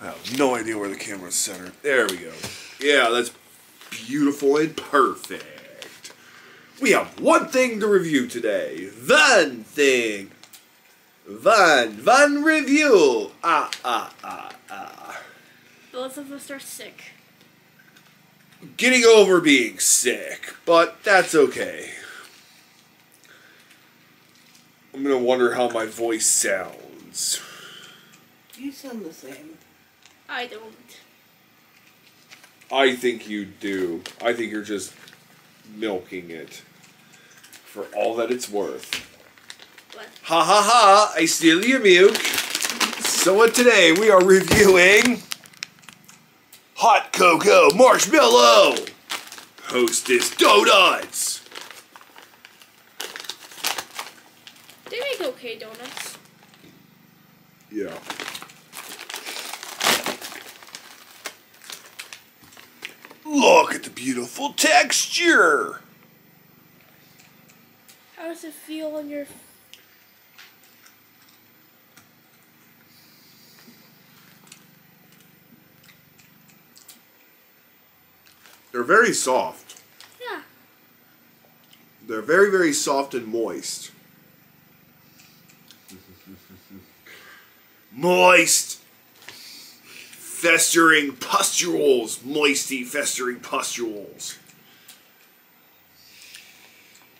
I have no idea where the camera's centered. There we go. Yeah, that's beautiful and perfect. We have one thing to review today. One thing. One. One review. Ah, ah, ah, ah. Both of us are sick. Getting over being sick, but that's okay. I'm gonna wonder how my voice sounds. You sound the same. I don't. I think you do. I think you're just milking it for all that it's worth. What? Ha ha ha! I steal your milk. So what today we are reviewing hot cocoa marshmallow, hostess donuts. They make okay donuts. Yeah. Look at the beautiful texture. How does it feel on your? They're very soft. Yeah. They're very, very soft and moist. moist! Festering pustules. Moisty, festering pustules.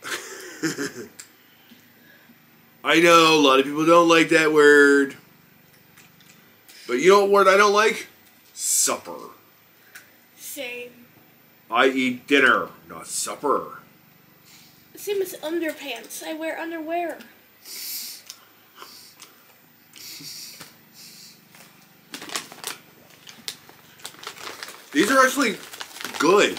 I know a lot of people don't like that word. But you know what word I don't like? Supper. Same. I eat dinner, not supper. Same as underpants. I wear underwear. These are actually good.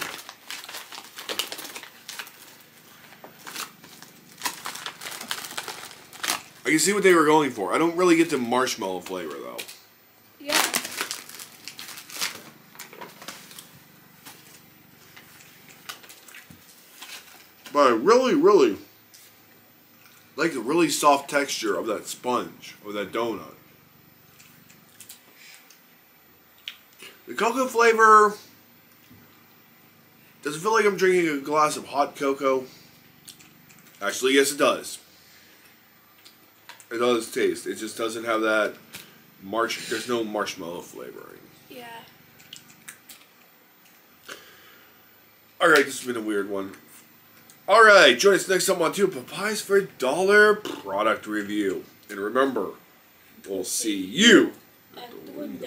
I can see what they were going for. I don't really get the marshmallow flavor though. Yeah. But I really, really like the really soft texture of that sponge, or that donut. The cocoa flavor does it feel like I'm drinking a glass of hot cocoa? Actually, yes, it does. It does taste. It just doesn't have that marsh. There's no marshmallow flavoring. Yeah. All right, this has been a weird one. All right, join us next time on Two Papayas for a Dollar product review. And remember, we'll see you And